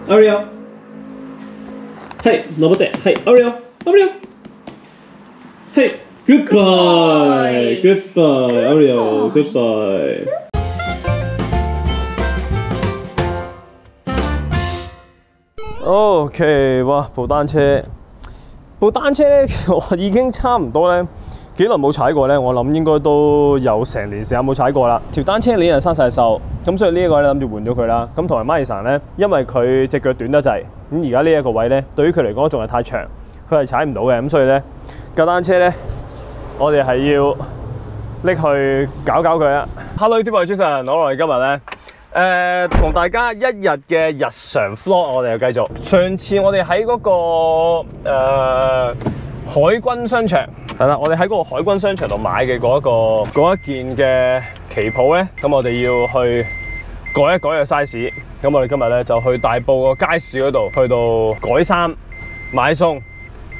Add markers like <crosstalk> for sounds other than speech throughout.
あるよはい登ってはいあるよあるよはいグッバイグッバイあるよグッバイ OK，哇！部單車，部單車咧，我已經差唔多咧， 幾耐冇踩過咧？我諗應該都有成年時間冇踩過啦。條單車鏈係生晒鏽，咁所以呢一個咧諗住換咗佢啦。咁同埋 m a r 咧，因為佢隻腳短得滯，咁而家呢一個位咧，對於佢嚟講仲係太長，佢係踩唔到嘅。咁所以咧，架單車咧，我哋係要拎去搞搞佢啊！Hello，啲位主持人，我哋今日咧。誒、呃，同大家一日嘅日常 vlog，我哋又繼續。上次我哋喺嗰個誒、呃、海軍商場，係啦，我哋喺嗰個海軍商場度買嘅嗰一個嗰一件嘅旗袍咧，咁我哋要去改一改個 size。咁我哋今日咧就去大埔個街市嗰度，去到改衫、買餸，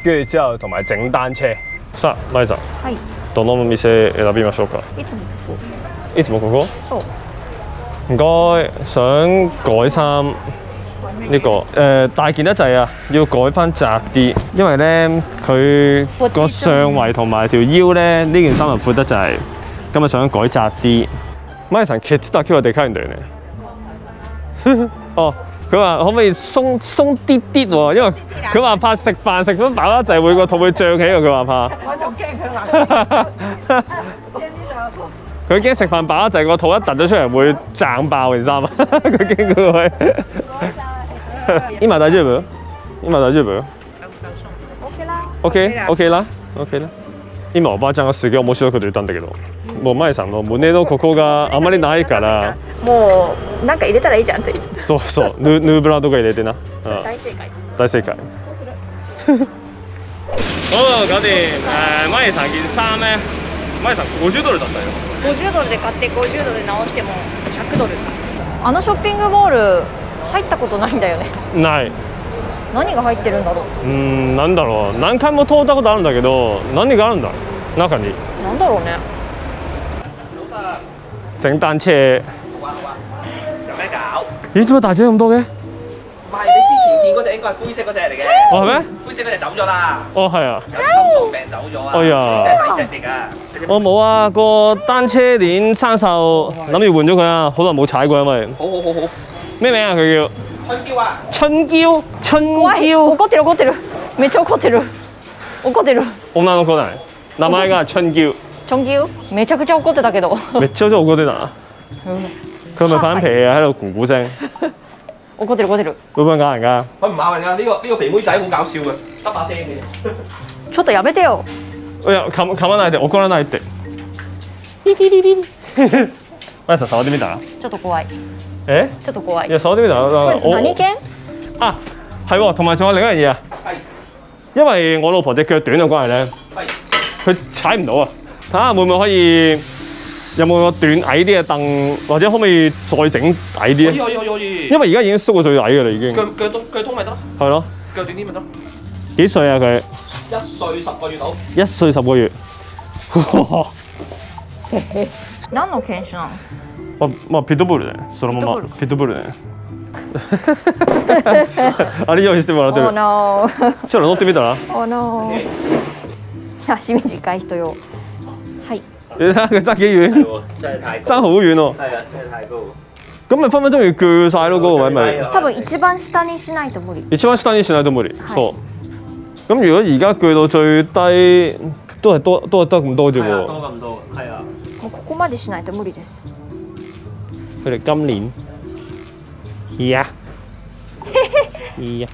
跟住之後同埋整單車。さあ、マイさん。はい。どの店選びましょうか。いつもここ。いつもここ？そう。唔該，想改衫 呢、個誒、呃、大件得滯啊，要改翻窄啲，因為咧佢個上圍同埋條腰咧呢件衫又闊得滯，今日想改窄啲。咪成 kit 得 Q 我哋 cut 完呢？<laughs> 哦，佢話可唔可以鬆鬆啲啲喎？因為佢話怕食飯食咗飽得滯會個肚會脹起喎，佢話怕。我仲驚佢話。佢驚食飯飽得滯，個肚一突咗出嚟會掙爆件衫啊！<laughs> 佢驚嗰個位。<laughs> 今大丈夫？今大丈夫？OK 啦。？OK OK 啦 OK 啦。今おばあちゃんがすげえ面白いこと言ったんだけど、もう前さんの胸のここがあまりないから、もうなんか入れたらいいじゃんって。そうそうヌヌーブラとか入れてな。うん大正解。大正解。好，搞掂。誒，マイさん件衫咧，マイさん50ドルだったよ。50ドルで買って50ドルで直しても100ドル。あのショッピングモール入ったことないんだよね。ない。何が入ってるんだろう。うーん、なんだろう。何回も通ったことあるんだけど、何があるんだ？中に。なんだろうね。整單車。有咩搞？咦？點解大隻咁多嘅？唔係你之前見嗰隻應該係灰色嗰隻嚟嘅，哦係咩？灰色嗰隻走咗啦，哦係啊。有啲心臟病走咗啊！哎呀真係大隻嚟㗎。我冇啊，個單車鏈生鏽，諗住換咗佢啊，好耐冇踩過，因為好好好好，咩名啊？佢叫春嬌啊！春嬌，春怖い。嬌。怒ってる怒ってる。めっちゃ怒ってる。怒ってる。女の子だね。名前が春嬌。チョンギュめちゃくちゃ怒ってたけど。めっちゃ好似怒ってたな。佢係咪反皮啊？喺度咕咕聲，<laughs> 怒ってる怒ってる。會唔會咬人㗎？佢唔咬人㗎，呢個呢個肥妹仔好搞笑嘅，得把聲嘅。ちょっとやめてよ。いや、か噛まないで、怒らないって。 <laughs> マヤさん触ってみたらちょっと怖い。えちょっと怖い。いや、触ってみたらこれ何犬？啊，係喎，同埋仲有另一樣嘢啊，係因為我老婆隻腳短嘅關係咧，係佢踩唔到啊。睇下會唔會可以有冇個短矮啲嘅凳，或者可唔可以再整矮啲可以咧？可以可以可以。因為而家已經縮到最矮嘅啦，已經腳腳通腳通咪得咯，係咯。腳短啲咪得咯。幾歲啊佢？一歲十個月到，一歲十個月。 <laughs> 何の犬種なの？まあ、まあ、ピットブルね。そのまま。ピットブルね。<laughs> あれ用意してもらってる Oh。no. ちょっと乗ってみたら？Oh no. 足短い人用。はい。你睇下佢爭幾遠，喎，真係太高。爭好遠喎。係啊，真係太高。咁咪分分鐘要鋸晒咯，嗰個位咪。多分一番下にしないと無理。一番下にしないと無理。はいそう。咁如果而家鋸到最低，都係多都係得咁多啫喎。多咁多，係啊。までしないと無理です。佢哋今年，いや，いや，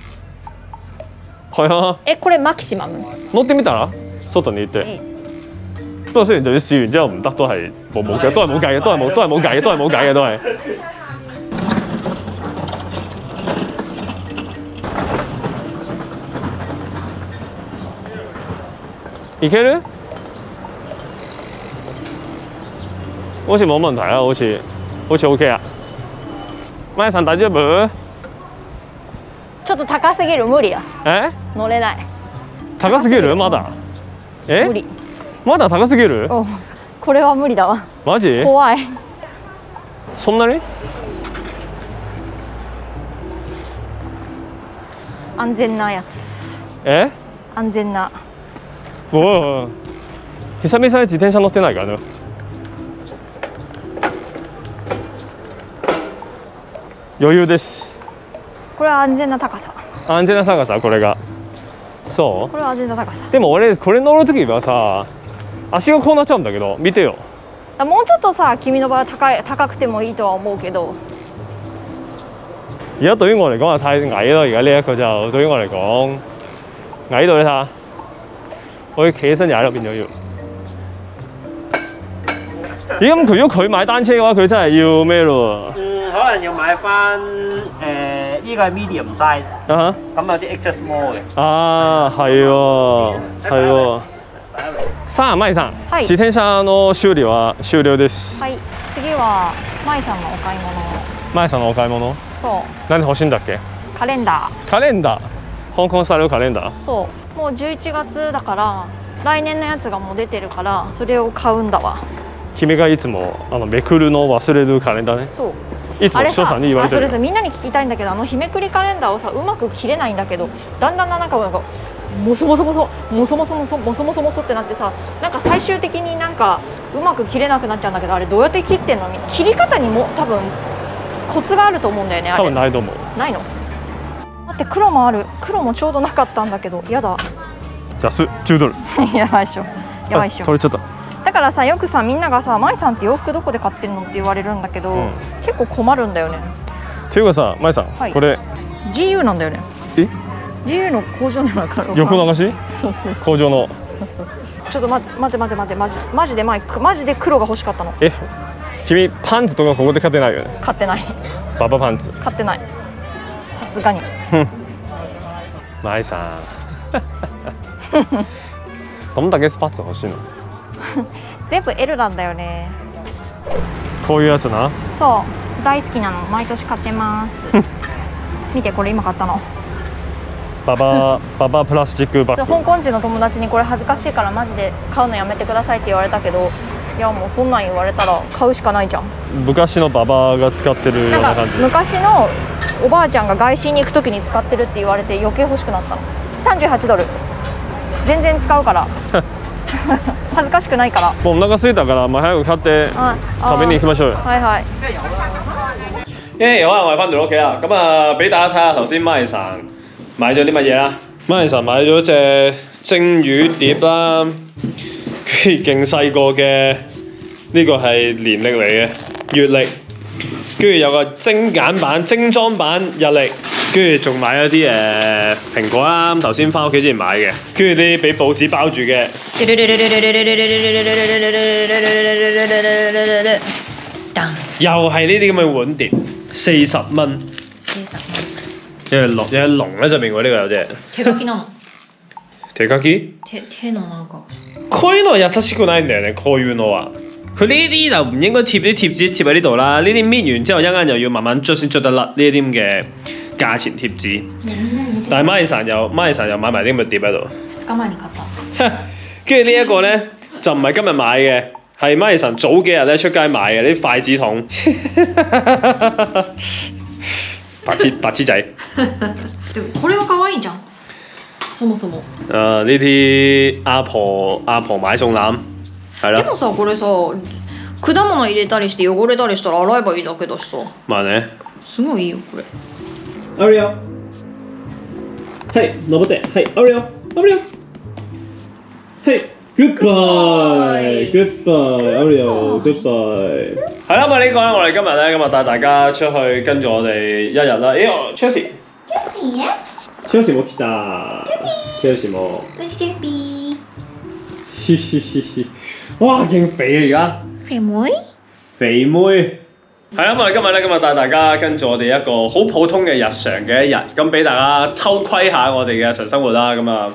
係啊，え、これマキシマム？乗ってみたら？外に行って。え不過雖然就算試完之後唔得，都係冇冇嘅，都係冇計嘅，都係冇都係冇計嘅，都係冇計嘅，都係。いける？好似冇問題啊，好似好似 OK 啊。マヤさん大丈夫？ちょっと高すぎる無理や。え？乗れない。高すぎるまだ？え無？理。まだ高すぎる？おこれは無理だわ。マジ？怖い。そんなに安全なやつえ安全なおお久々に自転車乗ってないからね余裕です。これは安全な高さ。安全な高さこれが。そこれは安全な高さ。うでも俺これ乗る時はさ足がこうなっちゃうんだけど見てよ。もうちょっとさ君の場合は高い高くてもいいとは思うけど。而家對於我嚟講係太矮咯，而家呢一個就對於我嚟講矮到你睇下，我要企起身踩咯變咗要。咦咁佢如果佢買單車嘅話，佢真係要咩咯嗯，可能要買翻誒呢個係 medium size，咁有啲 extra small 嘅。哈啊係喎係喎。さあ舞さん、はい自転車の修理は終了です。はい次は舞さんのお買い物舞さんのお買い物？そ何欲しいんだっけ？うカレンダカレンダー？香港スタイルカレンダー？ーそうもう11月だから来年のやつがもう出てるからそれを買うんだわ君がいつもあのめくるのを忘れるカレンダーね。そういつも視聴者に言われてるあそれ。さみんなに聞きたいんだけどあの日めくりカレンダーをさうまく切れないんだけどだんだんなんかなんかモソモソモソモソモソモソモソモソモソってなってさなんか最終的になんかうまく切れなくなっちゃうんだけどあれどうやって切ってんの？切り方にも多分コツがあると思うんだよねあ多れ分ないと思う。ないの？待って黒もある。黒もちょうどなかったんだけどやだ。安っ。10ドル。<laughs> やばいっしょ。やばいっしょ。あ取れちゃった。だからさよくさみんながさ「舞さんって洋服どこで買ってるの?」って言われるんだけど、うん。結構困るんだよね。っていうかさ、まいさん、はい。これ。GU なんだよね。え？GU の工場なのかな横流し？そうそう工場の。ちょっと待って待って待って待って。マジマジで前マジで黒が欲しかったの。え？君パンツとかここで買ってないよね？買ってない。ババパンツ。買ってない。さすがに。まいさん。<laughs> どんだけスパッツ欲しいの？<laughs> 全部 L なんだよね。こういうやつな？そう。大好きなの。毎年買ってます。<laughs> 見てこれ今買ったの。ババババプラスチックバッグ。香港人の友達にこれ恥ずかしいからマジで買うのやめてくださいって言われたけどいやもうそんなん言われたら買うしかないじゃん。昔のババが使ってるような感じ。昔のおばあちゃんが外資に行く時に使ってるって言われて余計欲しくなったの。38ドル。全然使うから <laughs> 恥ずかしくないからもうお腹空いたから、まあ早く買ってあ食べに行きましょうよ。はいはい耶！好啊，我哋翻到屋企啦。咁啊，俾大家睇下頭先 My 神買咗啲乜嘢啦。My 神買咗隻蒸魚碟啦，跟住勁細個嘅呢個係年歷嚟嘅月歷，跟住有個精簡版、精裝版日歷， 跟住仲買咗啲誒蘋果啦，頭先翻屋企之前買嘅，跟住啲俾報紙包住嘅。又係呢啲咁嘅碗碟，四十蚊。因為龍，因為龍咧上面嗰呢個有隻手書きなの手書き。手手のなんかこういうのは優しくないんだよね，こういうのは。佢呢啲就唔應該貼啲貼紙貼喺呢度啦，呢啲搣完之後一陣間又要慢慢捽先捽得甩呢啲咁嘅 價錢貼紙。但係 Mason 又 Mason 又買埋啲咁嘅碟喺度。 2日前に買っ<laughs> た跟住呢一個咧就唔係今日買嘅，係 Mason 早幾日咧出街買嘅啲筷子筒。<laughs> 白痴白痴仔。でもこれは可愛いじゃんそもそも誒呢啲阿婆阿婆買餸籃係啦でも。さこれさ果物入れたりして汚れたりしたら洗えばいいだけだしさまあね。すごいいいよこれ Ariel，嘿、hey,，Nobody，嘿、hey,，Ariel，Ariel，嘿、hey,，Goodbye，Goodbye，Ariel，Goodbye。係啦，咁啊呢個咧，我哋今日咧，咁啊带大家出去跟住我哋一日啦。咦、欸、，Chelsea，Chelsea，Chelsea 冇 Chelsea，Chelsea 冇。Chelsea，嘻嘻嘻嘻，哇，劲肥啊而家。肥妹。肥妹。係啦，咁我哋今日咧，今日帶大家跟住我哋一個好普通嘅日常嘅一日，咁俾大家偷窺下我哋嘅日常生活啦。咁啊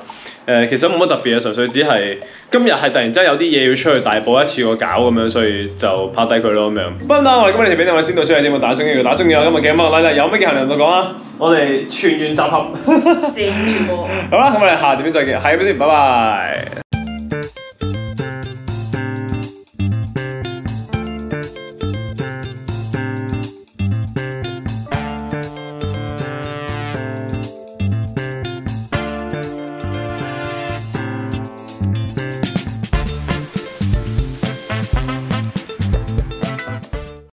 誒，其實冇乜特別嘅，純粹只係今日係突然之間有啲嘢要出去大埔一次過搞咁樣，所以就拍低佢咯咁樣。不過啦，我哋今日條片我哋先到出嚟先，打中意嘅打中意我今日嘅乜拉拉，有乜嘢行量度講啊？我哋全員集合。全員集合好啦，咁我哋下條片再見，係咁先，拜拜。